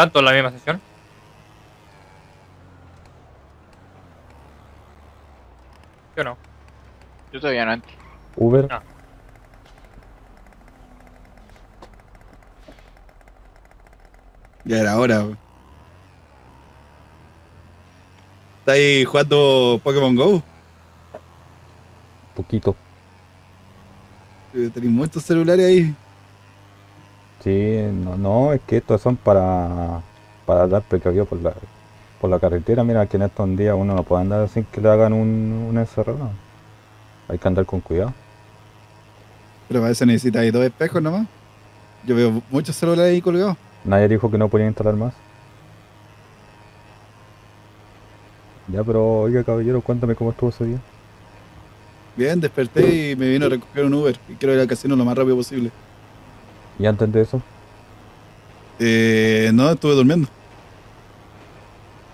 ¿Tanto en la misma sesión? Yo no. Yo todavía no entro. Uber. Ah. Ya era hora. weón. ¿Está ahí jugando Pokémon Go? Poquito. Eh, Tenéis muchos celulares ahí. Sí, no, no, es que estos son para, para dar precavido por la, por la carretera. Mira, que en estos días uno no puede andar sin que le hagan un, un encerrado. Hay que andar con cuidado. Pero para eso necesitáis dos espejos nomás. Yo veo muchos celulares ahí colgados. Nadie dijo que no podía instalar más. Ya, pero oiga, caballero, cuéntame cómo estuvo ese día. Bien, desperté y me vino a recoger un Uber. Y quiero ir al casino lo más rápido posible. Y antes de eso, Eh, no, estuve durmiendo.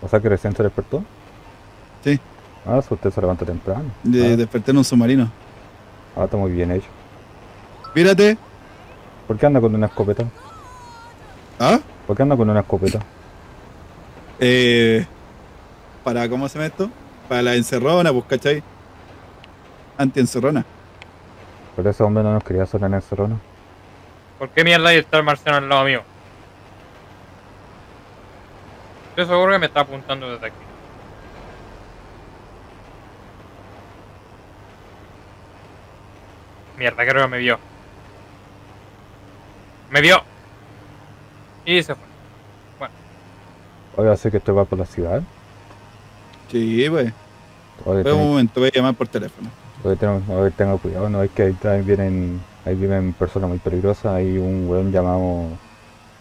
o sea que recién se despertó. Sí. Ah, si usted se levanta temprano. De- ah, Desperté en un submarino. ah, está muy bien hecho. Mírate. ¿Por qué anda con una escopeta? ¿Ah? ¿Por qué anda con una escopeta? Eh, para, ¿cómo se llama esto? Para la encerrona, pues, ¿cachai? Anti-encerrona. Pero ese hombre no nos quería hacer en encerrona. ¿Por qué mierda hay está el marciano al lado mío? Estoy seguro que me está apuntando desde aquí. Mierda, creo que me vio. Me vio. Y se fue. Oiga, sé que usted va por la ciudad. Sí, pues. Oye, Espera un momento, voy a llamar por teléfono. oye, ten- oye, tenga cuidado, no es que ahí también vienen, ahí viven personas muy peligrosas. Hay un weón llamado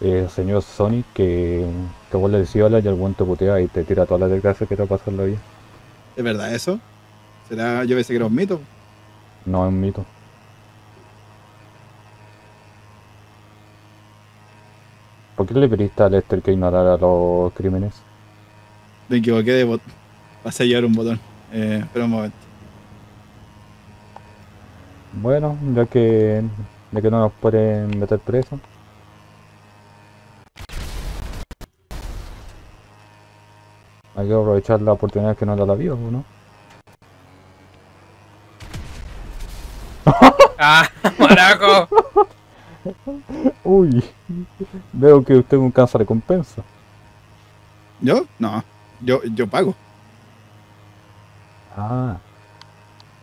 eh, señor Sonic que, que vos le decís hola y el weón te putea y te tira todas las desgracias que te va a pasar en la vida. ¿Es verdad eso? ¿Será? Yo pensé que era un mito. No es un mito. ¿Por qué le pediste a Lester que ignorara los crímenes? Me equivoqué de bot. Vas a llevar un botón. Eh, espera un momento. Bueno, ya que, ya que no nos pueden meter preso. Hay que aprovechar la oportunidad que nos da la vida, ¿o ¿no? ¡Ah, maraco! Uy, veo que usted un cáncer de compensa. ¿Yo? No. Yo, yo pago. Ah,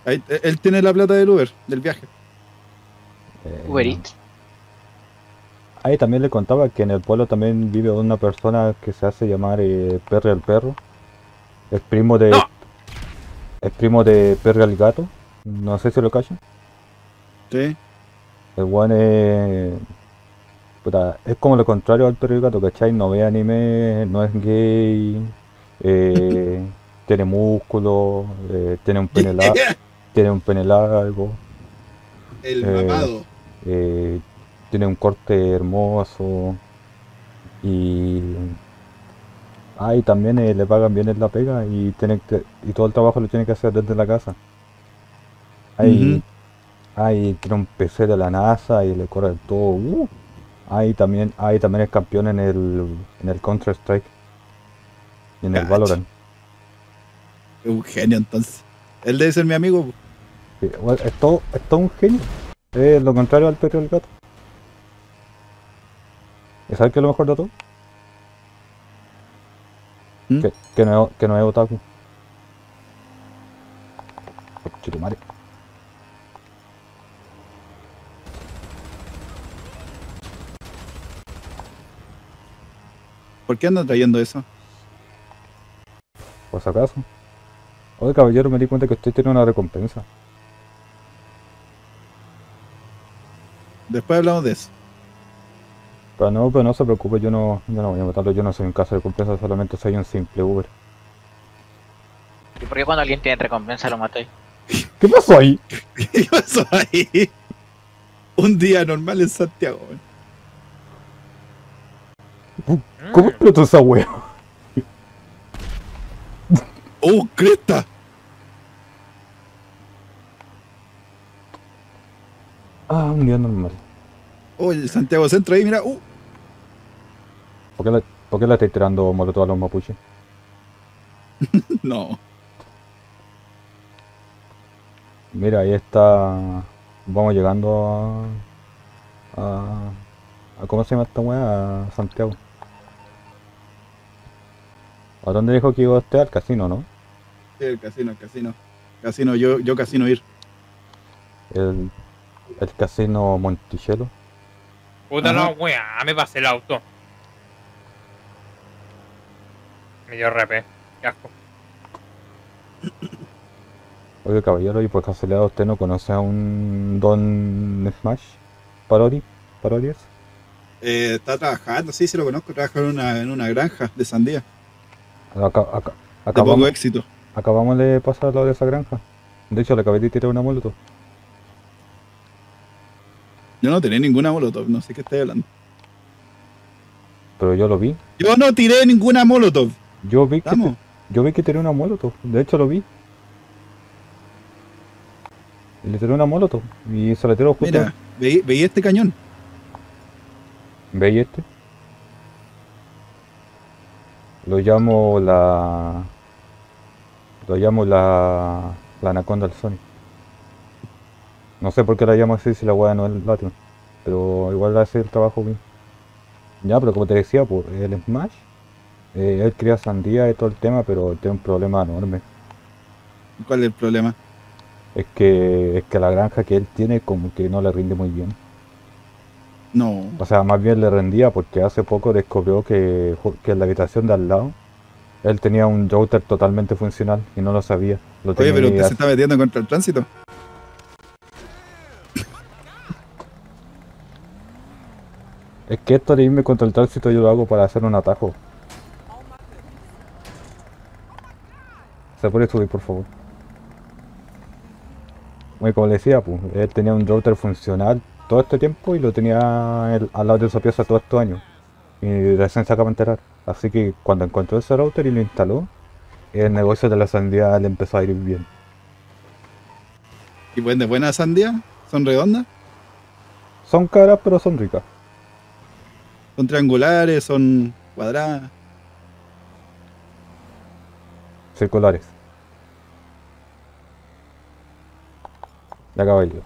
Ahí- él- tiene la plata del Uber, del viaje. eh, Uber Eats. Ahí también le contaba que en el pueblo también vive una persona que se hace llamar eh, Perry el perro. Es primo de. ¡No! Es primo de Perry el gato. No sé si lo cachan. Sí. El weón es. puta, es como lo contrario al perro y el gato, ¿cachai? No ve anime, no es gay, eh, tiene músculo, eh, tiene un pene largo, tiene un pene largo, El Eh, mamado. eh, tiene un corte hermoso y. Ah, y también eh, le pagan bien en la pega y tiene que- y todo el trabajo lo tiene que hacer desde la casa. Ahí, ahí tiene un PC de la NASA y le corre todo. Uh. Ahí también, ahí también es campeón en el, en el Counter Strike y en el. Valorant. Un genio entonces. Él debe ser mi amigo. Sí, es, todo, es todo un genio. Es lo contrario al perro y al gato. ¿Y sabes qué es lo mejor de todo? ¿Mm? Que, que, no, es- que no es otaku. Chitumare. ¿Por qué andan trayendo eso? Por si acaso. Oye, caballero, me di cuenta que usted tiene una recompensa. Después hablamos de eso. Pero no, pero no se preocupe, yo no, yo no voy a matarlo, yo no soy un caso de recompensa, solamente soy un simple Uber. ¿Y por qué cuando alguien tiene recompensa lo matáis? ¿Qué pasó ahí? ¿Qué pasó ahí? Un día normal en Santiago. ¿Cómo explotó esa wea? ¡Oh, cresta! Ah, un día normal. Oh, el Santiago Centro ahí, mira. Uh, ¿Por qué le, ¿Por qué le estáis tirando molotov a los mapuches? No. Mira, ahí está. Vamos llegando a. a, a- ¿Cómo se llama esta weá? A Santiago. ¿A dónde dijo que iba usted? Al casino, ¿no? Sí, el casino, el casino. Casino, yo, yo casino ir. El, el casino Monticello. Puta Ajá. la weá, me pasé el auto. Me dio RP. Qué asco. Oye, caballero, ¿y por casualidad usted no conoce a un Don Smash? ¿Parodi? ¿Parodias? Eh, está trabajando, sí, sí lo conozco. Trabaja en una, en una granja de sandía. Acá, acá, De poco acabamos, éxito. acabamos de pasar lo de esa granja. De hecho, le acabé de tirar una molotov. Yo no tenía ninguna molotov, no sé qué estoy hablando. Pero yo lo vi. Yo no tiré ninguna molotov. Yo vi que, Vamos. yo vi que tiré una molotov. De hecho, lo vi. Le tiré una molotov. Y se la tiró justo. Mira, veí, veí este cañón. ¿Veis este? Lo llamo la. Lo llamo la. La anaconda del Sonic. No sé por qué la llamo así si la weá no es latino. Pero igual hace el trabajo bien. Ya, pero como te decía, pues el Smash. eh, él cría sandía y todo el tema, pero tiene un problema enorme. ¿Cuál es el problema? Es que, es que la granja que él tiene como que no le rinde muy bien. No. O sea, más bien le rendía porque hace poco descubrió que, que en la habitación de al lado él tenía un router totalmente funcional y no lo sabía. Lo Oye, tenía pero usted se está metiendo contra el tránsito. Es que esto de irme contra el tránsito yo lo hago para hacer un atajo. ¿Se puede subir, por favor? Bueno, como le decía, pues, él tenía un router funcional todo este tiempo y lo tenía al lado de su pieza todos estos años. Y recién se acaba de enterar. Así que cuando encontró ese router y lo instaló, el negocio de la sandía le empezó a ir bien. Y pues de buena sandía, son redondas, Son caras, pero son ricas. Son triangulares, son cuadradas. circulares. Ya caballero.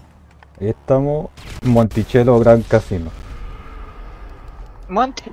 Ahí estamos, Monticello Gran Casino. Monte.